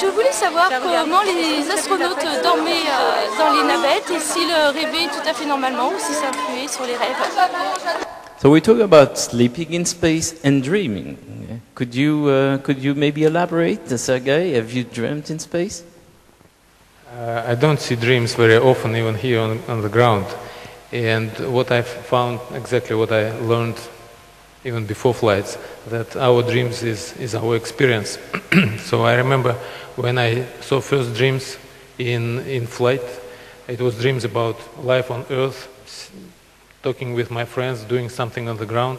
je voulais savoir comment les astronautes dormaient euh, dans les navettes et s'ils rêvaient tout à fait normalement ou si ça influait sur les rêves. So we talk about sleeping in space and dreaming. Could you uh, could you maybe elaborate, uh, Sergei? Have you dreamt in space? Uh, I don't see dreams very often, even here on, on the ground. And what I've found, exactly what I learned even before flights, that our dreams is, is our experience. so I remember when I saw first dreams in, in flight, it was dreams about life on Earth, talking with my friends, doing something on the ground.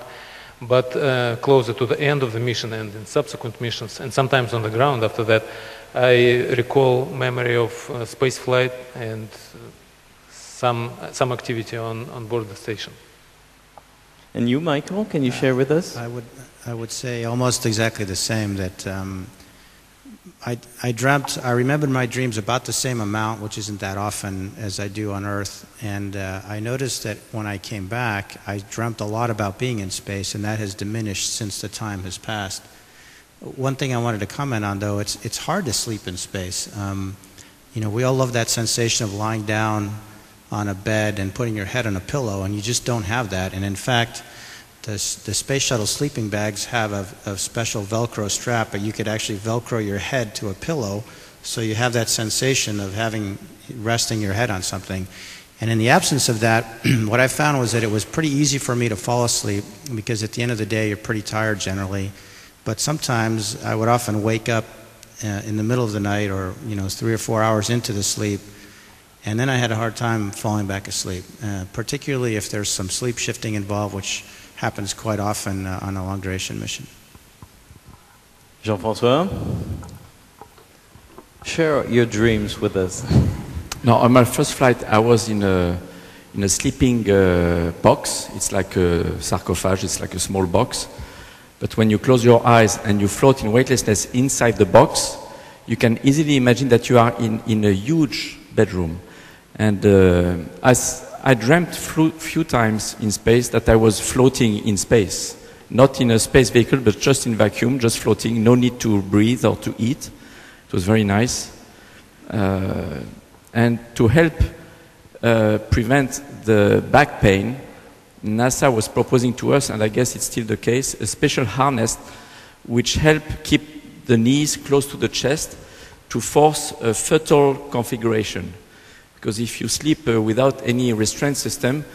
But uh, closer to the end of the mission and in subsequent missions, and sometimes on the ground after that, I recall memory of uh, space flight and uh, some, some activity on, on board the station. And you, Michael, can you share with us? I would, I would say almost exactly the same. That um, I, I dreamt, I remembered my dreams about the same amount, which isn't that often as I do on Earth. And uh, I noticed that when I came back, I dreamt a lot about being in space, and that has diminished since the time has passed. One thing I wanted to comment on, though, it's, it's hard to sleep in space. Um, you know, we all love that sensation of lying down on a bed and putting your head on a pillow, and you just don't have that. And in fact, the, the space shuttle sleeping bags have a, a special Velcro strap, but you could actually Velcro your head to a pillow, so you have that sensation of having resting your head on something. And in the absence of that, what I found was that it was pretty easy for me to fall asleep because at the end of the day, you're pretty tired generally. But sometimes I would often wake up uh, in the middle of the night or, you know, three or four hours into the sleep, and then I had a hard time falling back asleep, uh, particularly if there's some sleep shifting involved, which happens quite often uh, on a long duration mission. Jean-François, share your dreams with us. No, on my first flight, I was in a in a sleeping uh, box. It's like a sarcophage. It's like a small box. But when you close your eyes and you float in weightlessness inside the box, you can easily imagine that you are in, in a huge bedroom. And uh, as I dreamt few, few times in space that I was floating in space, not in a space vehicle, but just in vacuum, just floating, no need to breathe or to eat. It was very nice. Uh, and to help uh, prevent the back pain, NASA was proposing to us, and I guess it's still the case, a special harness which help keep the knees close to the chest to force a fetal configuration. Because if you sleep uh, without any restraint system,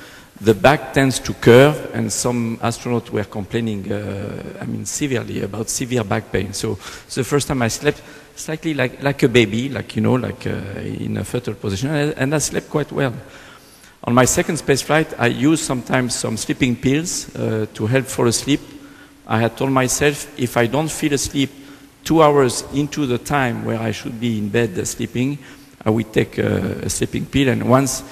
the back tends to curve, and some astronauts were complaining, uh, I mean, severely about severe back pain. So the first time I slept slightly like, like a baby, like, you know, like uh, in a fetal position, and I, slept quite well. On my second space flight, I used sometimes some sleeping pills uh, to help fall asleep. I had told myself if I don't feel asleep two hours into the time where I should be in bed uh, sleeping, I would take a, a sleeping pill. And once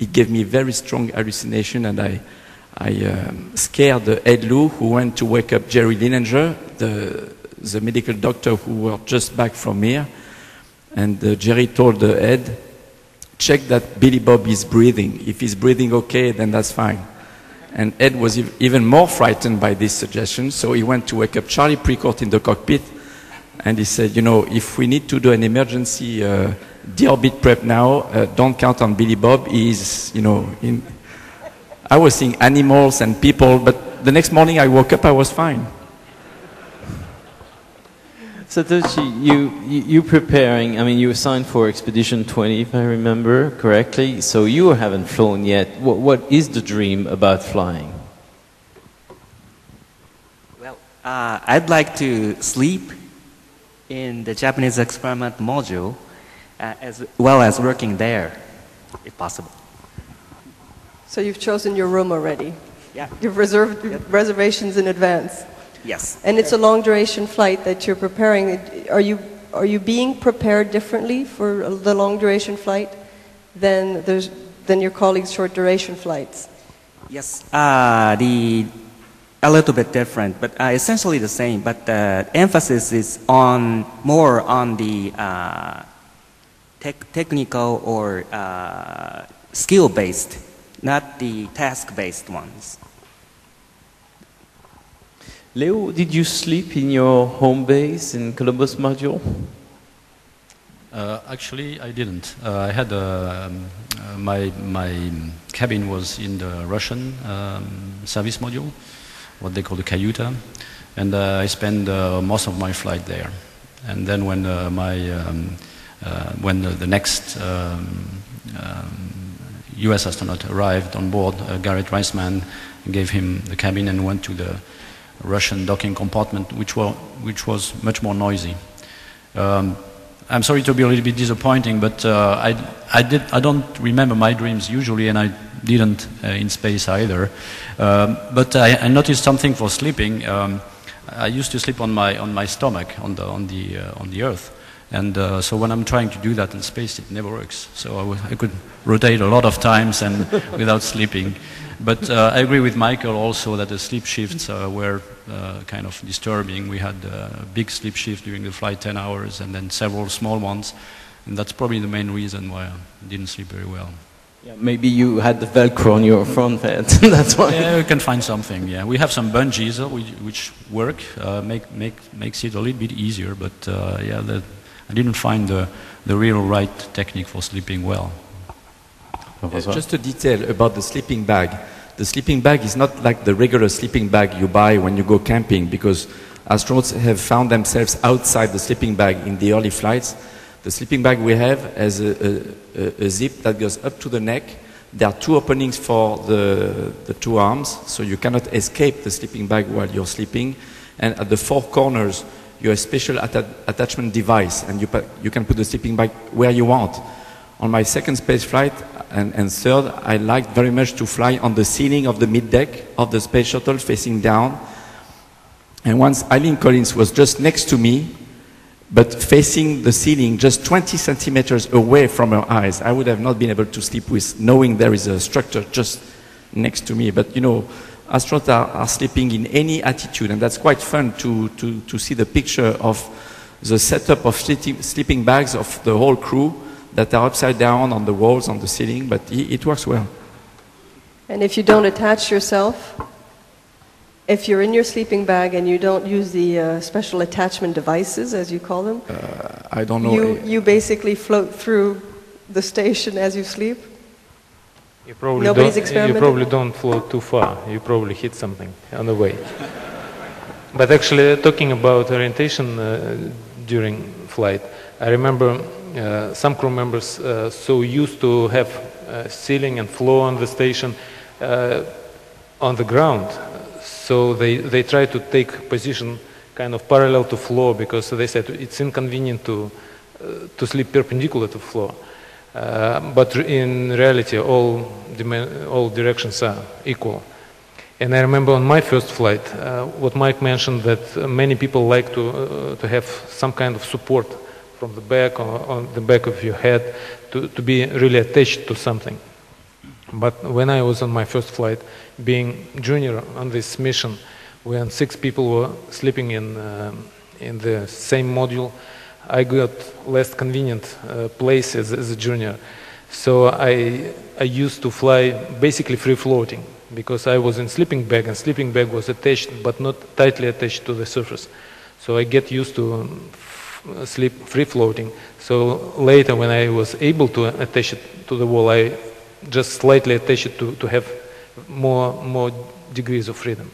it gave me very strong hallucination, and I, I um, scared Ed Lu, who went to wake up Jerry Linenger, the, the medical doctor who were just back from here. And uh, Jerry told uh, Ed, check that Billy Bob is breathing. If he's breathing okay, then that's fine. And Ed was ev- even more frightened by this suggestion, so he went to wake up Charlie Precourt in the cockpit, and he said, you know, if we need to do an emergency uh, deorbit prep now, uh, don't count on Billy Bob. He's, you know, in. I was seeing animals and people, but the next morning I woke up, I was fine. Satoshi, you, you, you preparing, I mean, you were signed for Expedition 20, if I remember correctly, so you haven't flown yet. What, what is the dream about flying? Well, uh, I'd like to sleep in the Japanese experiment module as well as working there, if possible. So you've chosen your room already? Yeah. You've reserved reservations in advance? Yes. And it's a long duration flight that you're preparing. Are you, are you being prepared differently for the long duration flight than, there's, than your colleagues' short duration flights? Yes, uh, the a little bit different, but uh, essentially the same. But the emphasis is on more on the uh, tech technical or uh, skill based, not the task based ones. Leo, did you sleep in your home base in Columbus module? Uh, actually, I didn't. Uh, I had uh, um, uh, my my cabin was in the Russian um, service module, what they call the Kayuta, and uh, I spent uh, most of my flight there. And then when uh, my um, when the, the next um, um, U.S. astronaut arrived on board, uh, Garrett Reisman gave him the cabin and went to the Russian docking compartment, which, were, which was much more noisy. Um, I'm sorry to be a little bit disappointing, but uh, I, I, did, I don't remember my dreams usually, and I didn't uh, in space either. Um, but I, I noticed something for sleeping. Um, I used to sleep on my, on my stomach on the, on the, uh, on the Earth. And uh, so when I'm trying to do that in space, it never works. So I, could rotate a lot of times and without sleeping. But uh, I agree with Michael also that the sleep shifts uh, were uh, kind of disturbing. We had a big sleep shift during the flight, 10 hours, and then several small ones. And that's probably the main reason why I didn't sleep very well. Yeah, maybe you had the Velcro on your front head. That's why. Yeah, we can find something. Yeah, we have some bungees uh, which, which work, uh, make, make, makes it a little bit easier. But uh, yeah, the, I didn't find the, the real right technique for sleeping well. Professor? Uh, just a detail about the sleeping bag. The sleeping bag is not like the regular sleeping bag you buy when you go camping because astronauts have found themselves outside the sleeping bag in the early flights. The sleeping bag we have has a, a, a zip that goes up to the neck. There are two openings for the, the two arms, so you cannot escape the sleeping bag while you're sleeping. And at the four corners, you have a special atta- attachment device, and you, you can put the sleeping bag where you want. On my second space flight and, and third, I liked very much to fly on the ceiling of the mid deck of the space shuttle facing down. And once Eileen Collins was just next to me, but facing the ceiling just 20 centimeters away from her eyes, I would have not been able to sleep with knowing there is a structure just next to me. But you know, astronauts are, are sleeping in any attitude, and that's quite fun to, to, to see the picture of the setup of sleeping, bags of the whole crew that are upside down on the walls, on the ceiling, but it, it works well. And if you don't attach yourself, if you're in your sleeping bag and you don't use the uh, special attachment devices, as you call them, I don't know. you, you basically float through the station as you sleep. You probably, Nobody's don't, you probably don't float too far. You probably hit something on the way. but actually, talking about orientation uh, during flight, I remember uh, some crew members uh, so used to have uh, ceiling and floor on the station uh, on the ground. So they, they try to take position kind of parallel to floor because they said it's inconvenient to, uh, to sleep perpendicular to floor. Uh, but in reality, all, all directions are equal. And I remember on my first flight, uh, what Mike mentioned that uh, many people like to, uh, to have some kind of support from the back or on the back of your head to, to be really attached to something. But when I was on my first flight, being junior on this mission, when six people were sleeping in, um, in the same module, I got less convenient uh, place as, as a junior. So I, I used to fly basically free floating because I was in sleeping bag and sleeping bag was attached but not tightly attached to the surface. So I get used to um, sleep free floating. So later when I was able to attach it to the wall, I just slightly attached it to, to have more, more degrees of freedom.